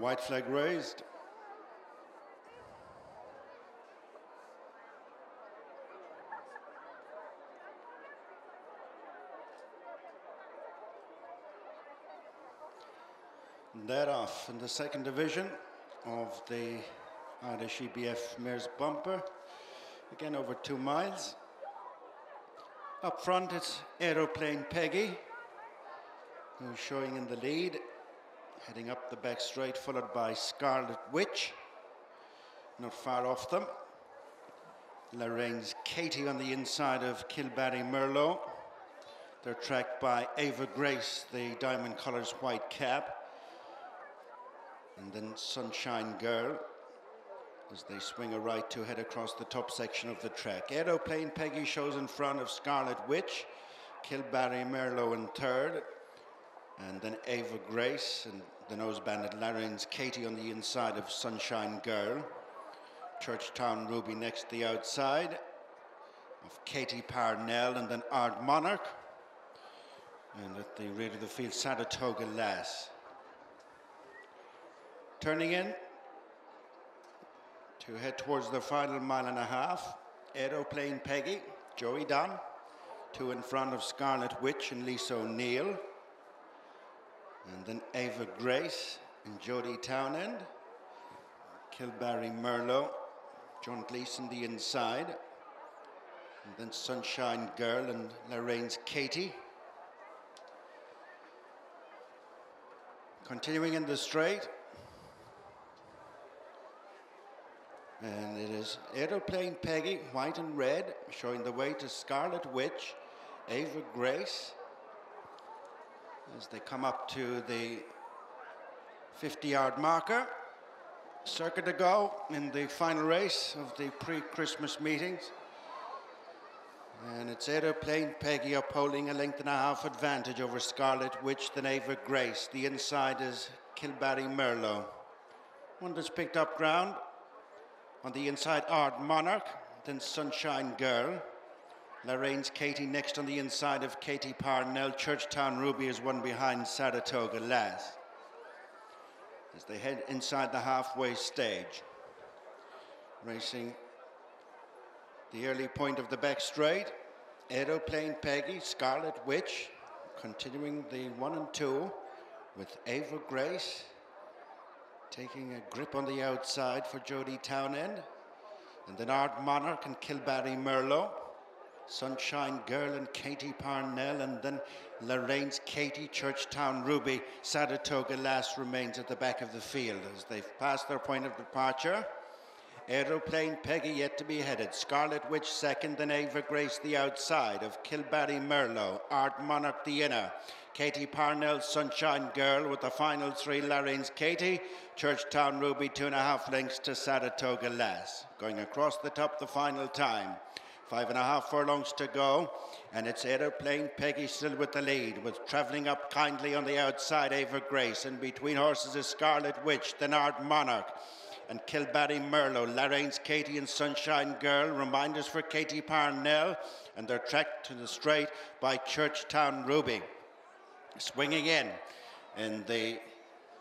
White flag raised. Thereof in the second division of the Irish EBF Mares Bumper. Again over two miles. Up front it's Aeroplane Peggy, who's showing in the lead. Heading up the back straight, followed by Scarlet Witch. Not far off them. Lorraine's Katie on the inside of Kilbarry Merlot. They're tracked by Eabha Grace, the diamond colours white cap. And then Sunshine Girl as they swing a right to head across the top section of the track. Aeroplane Peggy shows in front of Scarlet Witch, Kilbarry Merlot in third, and then Eabha Grace and the nose bandit Lorraine's Katie on the inside of Sunshine Girl. Churchtown Ruby next the outside of Katie Parnell and then Art Monarch. And at the rear of the field, Saratoga Lass. Turning in to head towards the final mile and a half, Aeroplane Peggy, Joey Dunn, two in front of Scarlet Witch and Lisa O'Neill. And then Eabha Grace and Jody Townend. Kilbarry Merlot, John Gleason the inside. And then Sunshine Girl and Lorraine's Katie. Continuing in the straight, And it is Aeroplane Peggy, white and red, showing the way to Scarlet Witch, Eabha Grace, as they come up to the 50 yard marker. Circuit to go in the final race of the pre Christmas meetings. And it's Aeroplane Peggy upholding a length and a half advantage over Scarlet Witch the Eabha Grace. The inside is Kilbarry Merlot. One that's picked up ground on the inside, Art Monarch, then Sunshine Girl. Lorraine's Katie next on the inside of Katie Parnell. Churchtown Ruby is one behind Saratoga Lass. As they head inside the halfway stage. Racing the early point of the back straight. Aeroplane Peggy, Scarlet Witch, continuing the one and two with Eabha Grace, taking a grip on the outside for Jody Townend. And then Art Monarch and Kilbarry Merlot. Sunshine Girl and Katie Parnell, and then Lorraine's Katie, Churchtown Ruby, Saratoga Lass remains at the back of the field as they've passed their point of departure. Aeroplane Peggy yet to be headed. Scarlet Witch second, then Eabha Grace the outside of Kilbarry Merlot, Art Monarch the inner. Katie Parnell, Sunshine Girl, with the final three Lorraine's Katie, Churchtown Ruby, two and a half lengths to Saratoga Lass. Going across the top, the final time. Five and a half furlongs to go, and it's Aeroplane Peggy still with the lead, with travelling up kindly on the outside, Eabha Grace, and between horses is Scarlet Witch, then Art Monarch and Kilbarry Merlot, Lorraine's Katie and Sunshine Girl, reminders for Katie Parnell, and they're tracked to the straight by Churchtown Ruby swinging in in the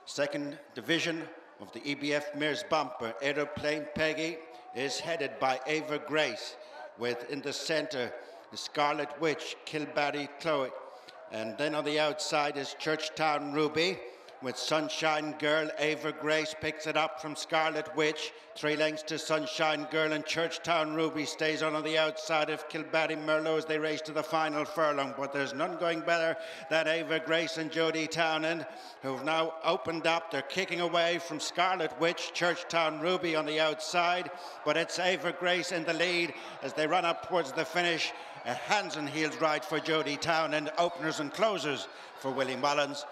second division of the EBF Mares Bumper. Aeroplane Peggy is headed by Eabha Grace with in the center the Scarlet Witch, Kilbarry Chloe. And then on the outside is Churchtown Ruby with Sunshine Girl. Eabha Grace picks it up from Scarlet Witch. Three lengths to Sunshine Girl and Churchtown Ruby stays on on the outside of Kilbarry Merlot as they race to the final furlong. But there's none going better than Eabha Grace and Jody Townend, who've now opened up. They're kicking away from Scarlet Witch, Churchtown Ruby on the outside. But it's Eabha Grace in the lead as they run up towards the finish. A hands and heels ride for Jody Townend, openers and closers for Willie Mullins.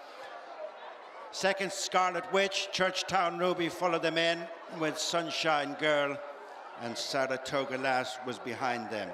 Second, Scarlet Witch, Churchtown Ruby followed them in with Sunshine Girl, and Saratoga Lass was behind them.